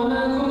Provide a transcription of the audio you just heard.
wanna.